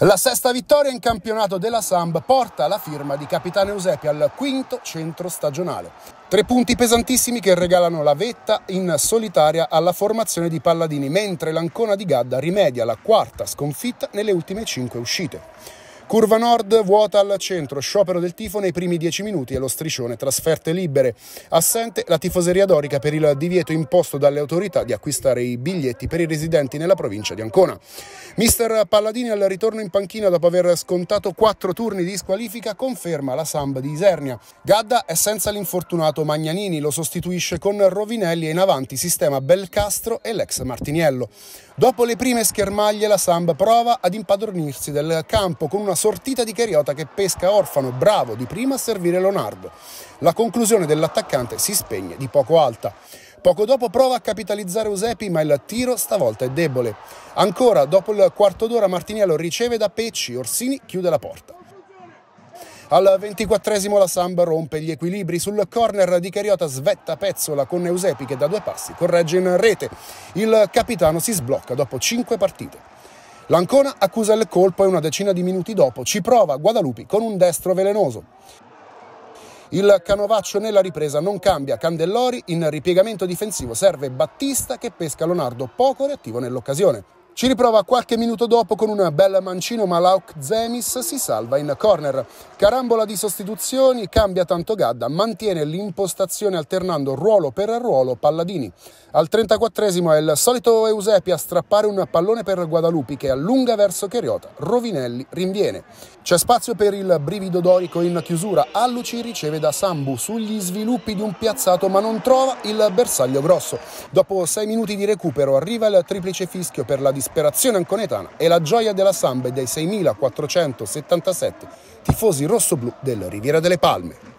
La sesta vittoria in campionato della Samb porta la firma di Capitano Eusepi al quinto centro stagionale. Tre punti pesantissimi che regalano la vetta in solitaria alla formazione di Palladini, mentre l'Ancona di Gadda rimedia la quarta sconfitta nelle ultime cinque uscite. Curva Nord vuota al centro, sciopero del tifo nei primi dieci minuti e lo striscione trasferte libere. Assente la tifoseria dorica per il divieto imposto dalle autorità di acquistare i biglietti per i residenti nella provincia di Ancona. Mister Palladini al ritorno in panchina dopo aver scontato quattro turni di squalifica conferma la Samba di Isernia. Gadda è senza l'infortunato Magnanini, lo sostituisce con Rovinelli e in avanti sistema Belcastro e l'ex Martiniello. Dopo le prime schermaglie la Samba prova ad impadronirsi del campo con una sortita di Cheriota che pesca Orfano, bravo di prima a servire Leonardo. La conclusione dell'attaccante si spegne di poco alta. Poco dopo prova a capitalizzare Usepi, ma il tiro stavolta è debole. Ancora, dopo il quarto d'ora, Martiniello riceve da Pecci, Orsini chiude la porta. Al ventiquattresimo la Samba rompe gli equilibri sul corner di Cariota, svetta Pezzola con Eusepi che da due passi corregge in rete. Il capitano si sblocca dopo cinque partite. L'Ancona accusa il colpo e una decina di minuti dopo ci prova Guadalupi con un destro velenoso. Il canovaccio nella ripresa non cambia, Candellori in ripiegamento difensivo serve Battista che pesca Leonardo poco reattivo nell'occasione. Ci riprova qualche minuto dopo con un bel mancino ma Lauk Zemis si salva in corner. Carambola di sostituzioni, cambia tanto Gadda, mantiene l'impostazione alternando ruolo per ruolo Palladini. Al 34esimo è il solito Eusepi a strappare un pallone per Guadalupi che allunga verso Cheriota. Rovinelli rinviene. C'è spazio per il brivido dorico in chiusura. Alluci riceve da Sambu sugli sviluppi di un piazzato ma non trova il bersaglio grosso. Dopo sei minuti di recupero arriva il triplice fischio per la disperazione anconetana e la gioia della Samba e dei 6.477 tifosi rossoblù del Riviera delle Palme.